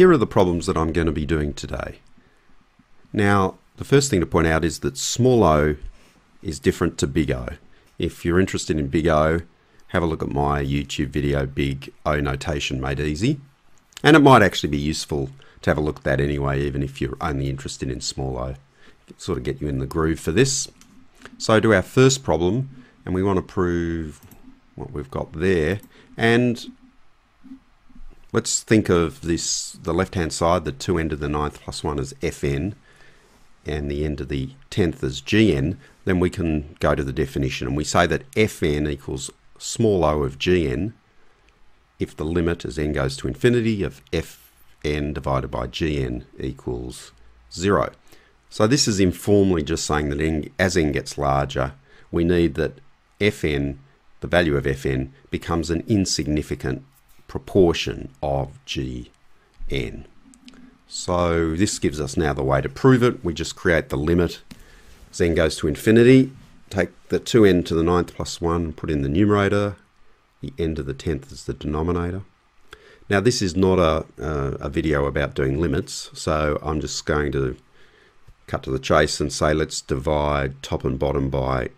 here are the problems that I'm going to be doing today. Now, the first thing to point out is that small o is different to big O. If you're interested in big O, have a look at my YouTube video, Big O Notation Made Easy. And it might actually be useful to have a look at that anyway, even if you're only interested in small o. Sort of get you in the groove for this. So to our first problem, and we want to prove what we've got there. And let's think of this, the left-hand side, the 2 end of the ninth plus 1 is fn, and the end of the 10th is gn, then we can go to the definition. And we say that fn equals small o of gn if the limit as n goes to infinity of fn divided by gn equals 0. So this is informally just saying that n, as n gets larger, we need that fn, the value of fn, becomes an insignificant proportion of gn. So this gives us now the way to prove it. We just create the limit as n goes to infinity take the 2n to the ninth plus 1 and put in the numerator. The n to the 10th is the denominator. Now this is not a, uh, a video about doing limits, so I'm just going to cut to the chase and say let's divide top and bottom by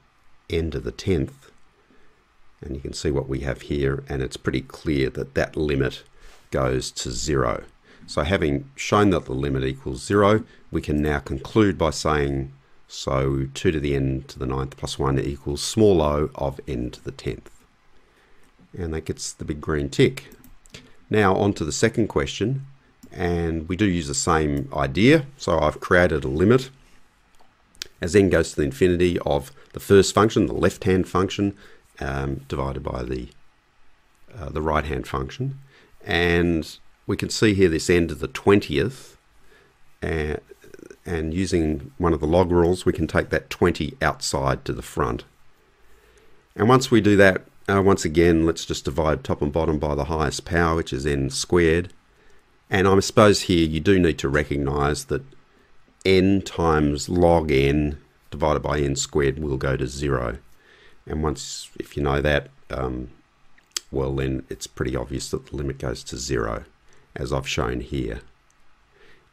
n to the 10th. And you can see what we have here, and it's pretty clear that that limit goes to 0. So having shown that the limit equals 0, we can now conclude by saying so 2 to the n to the ninth plus 1 equals small o of n to the 10th. And that gets the big green tick. Now on to the second question. And we do use the same idea. So I've created a limit as n goes to the infinity of the first function, the left-hand function, um, divided by the, uh, the right-hand function. And we can see here this end of the 20th. Uh, and using one of the log rules we can take that 20 outside to the front. And once we do that, uh, once again let's just divide top and bottom by the highest power which is n squared. And I suppose here you do need to recognize that n times log n divided by n squared will go to zero. And once, if you know that, um, well then it's pretty obvious that the limit goes to zero, as I've shown here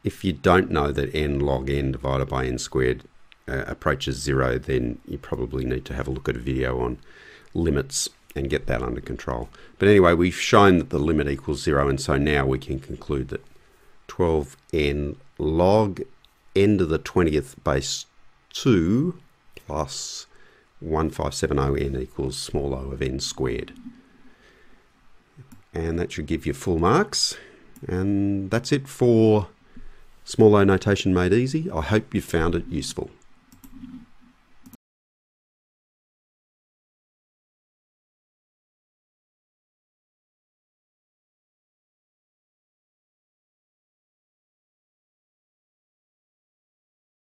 if you don't know that n log n divided by n squared uh, approaches zero, then you probably need to have a look at a video on limits and get that under control. But anyway, we've shown that the limit equals zero, and so now we can conclude that 12n log n to the 20th base 2 plus 1570n equals small o of n squared. And that should give you full marks. And that's it for Small O notation made easy. I hope you found it useful.